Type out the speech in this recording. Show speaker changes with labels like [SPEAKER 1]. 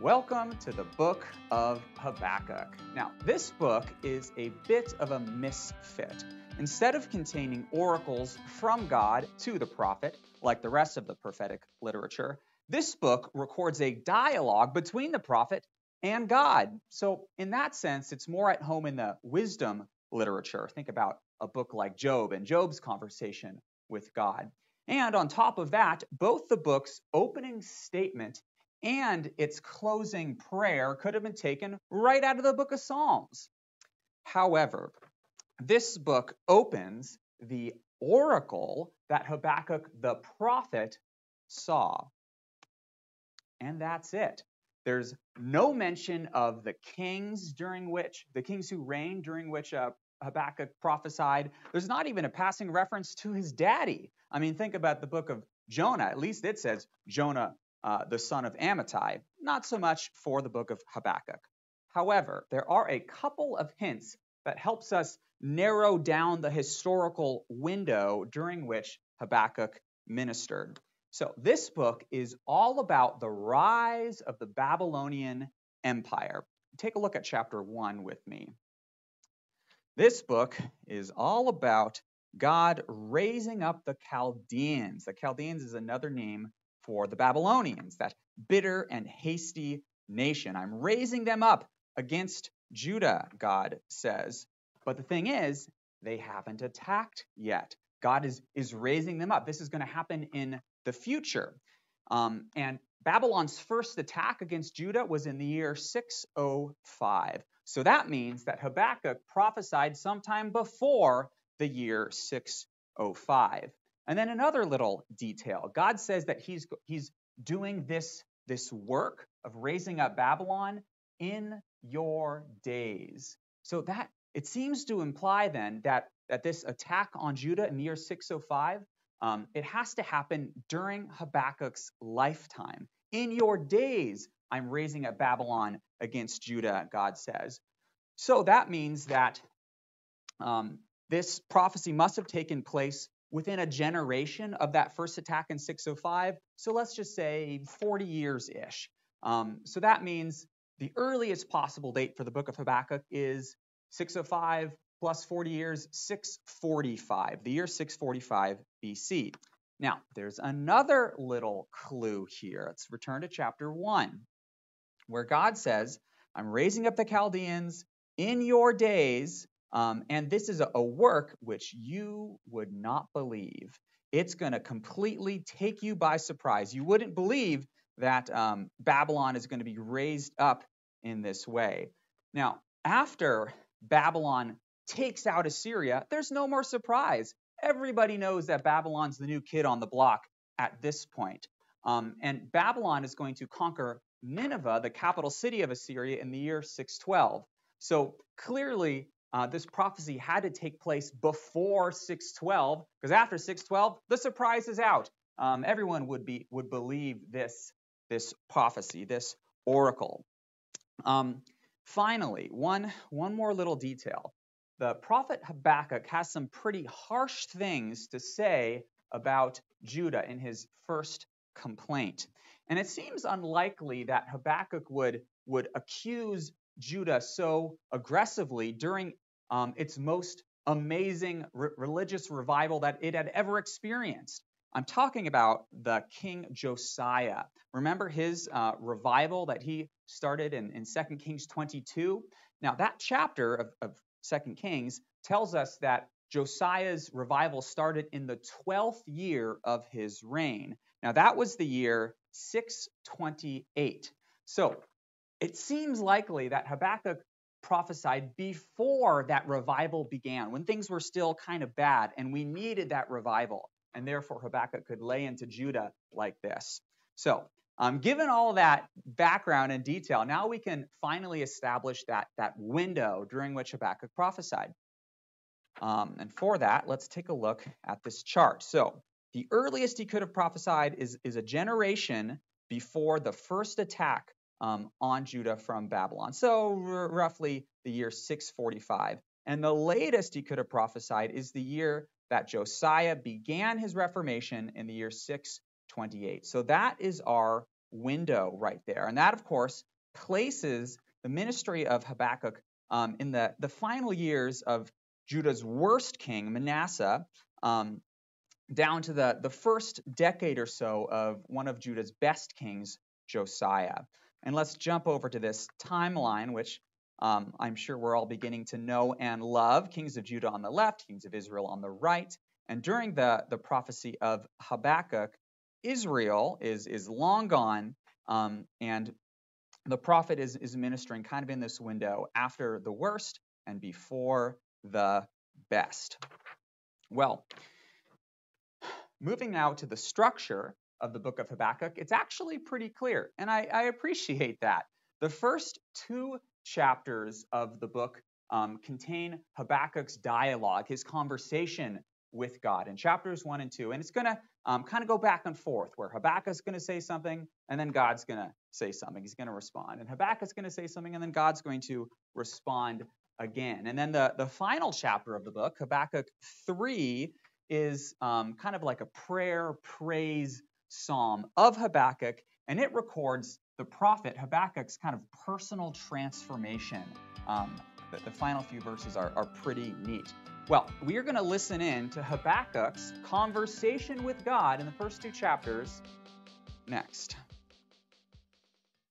[SPEAKER 1] Welcome to the book of Habakkuk. Now, this book is a bit of a misfit. Instead of containing oracles from God to the prophet, like the rest of the prophetic literature, this book records a dialogue between the prophet and God. So, in that sense, it's more at home in the wisdom literature. Think about a book like Job and Job's conversation with God. And on top of that, both the book's opening statement and its closing prayer could have been taken right out of the book of Psalms. However, this book opens the oracle that Habakkuk the prophet saw. And that's it. There's no mention of the kings during which, the kings who reigned during which uh, Habakkuk prophesied. There's not even a passing reference to his daddy. I mean, think about the book of Jonah. At least it says Jonah uh, the son of Amittai, not so much for the book of Habakkuk. However, there are a couple of hints that helps us narrow down the historical window during which Habakkuk ministered. So this book is all about the rise of the Babylonian Empire. Take a look at chapter 1 with me. This book is all about God raising up the Chaldeans. The Chaldeans is another name for the Babylonians, that bitter and hasty nation. I'm raising them up against Judah, God says. But the thing is, they haven't attacked yet. God is, is raising them up. This is going to happen in the future. Um, and Babylon's first attack against Judah was in the year 605. So that means that Habakkuk prophesied sometime before the year 605. And then another little detail God says that he's, he's doing this, this work of raising up Babylon in your days. So that it seems to imply then that, that this attack on Judah in the year 605, um, it has to happen during Habakkuk's lifetime. In your days, I'm raising up Babylon against Judah, God says. So that means that um, this prophecy must have taken place within a generation of that first attack in 605. So let's just say 40 years ish. Um, so that means the earliest possible date for the book of Habakkuk is 605 plus 40 years, 645, the year 645 BC. Now, there's another little clue here. Let's return to chapter 1, where God says, I'm raising up the Chaldeans in your days um, and this is a, a work which you would not believe. It's going to completely take you by surprise. You wouldn't believe that um, Babylon is going to be raised up in this way. Now, after Babylon takes out Assyria, there's no more surprise. Everybody knows that Babylon's the new kid on the block at this point. Um, and Babylon is going to conquer Nineveh, the capital city of Assyria, in the year 612. So clearly, uh, this prophecy had to take place before 612, because after 612, the surprise is out. Um, everyone would be would believe this this prophecy, this oracle. Um, finally, one one more little detail. The prophet Habakkuk has some pretty harsh things to say about Judah in his first complaint. And it seems unlikely that Habakkuk would, would accuse Judah so aggressively during um, its most amazing re- religious revival that it had ever experienced. I'm talking about the King Josiah. Remember his uh, revival that he started in, in 2 Kings 22? Now, that chapter of, of 2 Kings tells us that Josiah's revival started in the 12th year of his reign. Now, that was the year 628. So, it seems likely that Habakkuk prophesied before that revival began, when things were still kind of bad and we needed that revival. And therefore, Habakkuk could lay into Judah like this. So, um, given all that background and detail, now we can finally establish that, that window during which Habakkuk prophesied. Um, and for that, let's take a look at this chart. So, the earliest he could have prophesied is, is a generation before the first attack um, on Judah from Babylon. So, r- roughly the year 645. And the latest he could have prophesied is the year that Josiah began his reformation in the year 628. So, that is our window right there. And that, of course, places the ministry of Habakkuk um, in the, the final years of Judah's worst king, Manasseh, um, down to the, the first decade or so of one of Judah's best kings, Josiah. And let's jump over to this timeline, which um, I'm sure we're all beginning to know and love. Kings of Judah on the left, kings of Israel on the right. And during the, the prophecy of Habakkuk, Israel is, is long gone, um, and the prophet is, is ministering kind of in this window after the worst and before the best. Well, moving now to the structure of the book of Habakkuk, it's actually pretty clear, and I, I appreciate that. The first two chapters of the book um, contain Habakkuk's dialogue, his conversation with God in chapters one and two. And it's going to um, kind of go back and forth where Habakkuk's going to say something and then God's going to say something. He's going to respond. And Habakkuk's going to say something and then God's going to respond again. And then the, the final chapter of the book, Habakkuk 3, is um, kind of like a prayer, praise psalm of Habakkuk. And it records the prophet Habakkuk's kind of personal transformation. Um, the, the final few verses are, are pretty neat. Well, we are going to listen in to Habakkuk's conversation with God in the first two chapters next.